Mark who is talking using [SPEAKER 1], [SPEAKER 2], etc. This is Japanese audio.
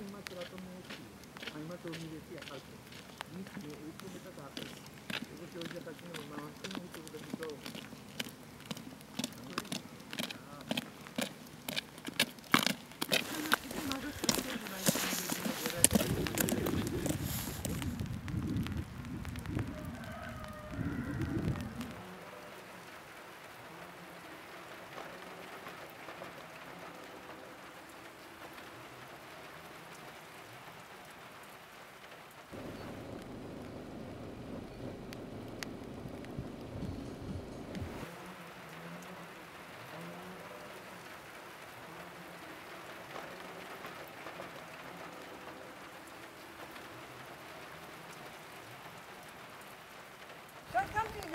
[SPEAKER 1] 今倉友を今と見れてやかると。
[SPEAKER 2] What country